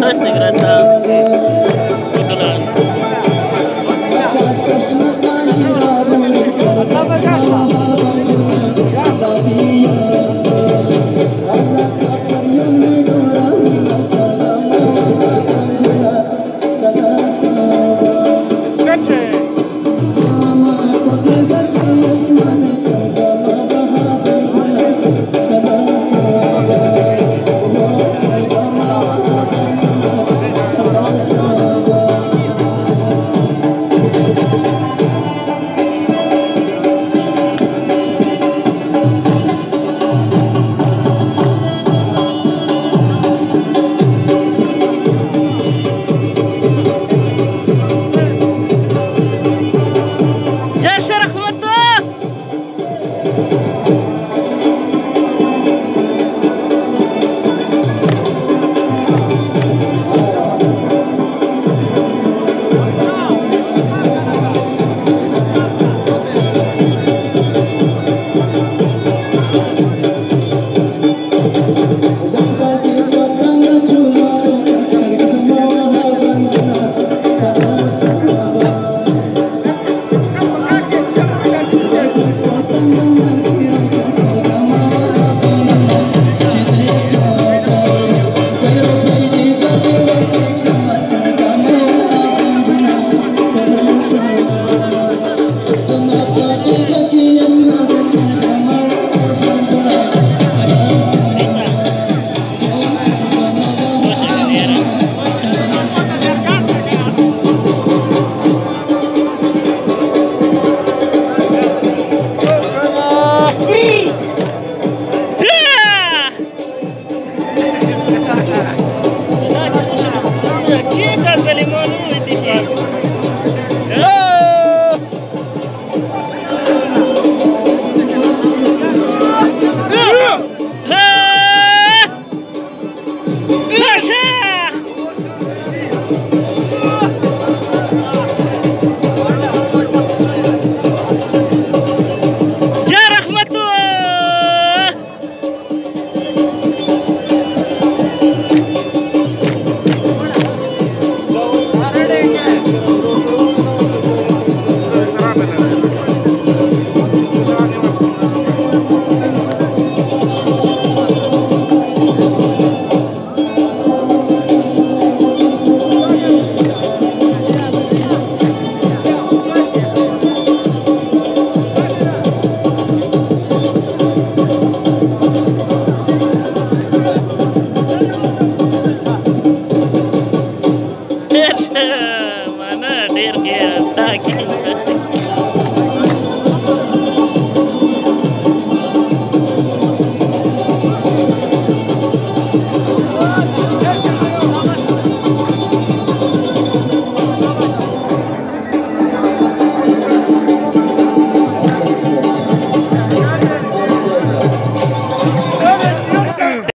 Coś nagrata. Pokolan. sakinim ben.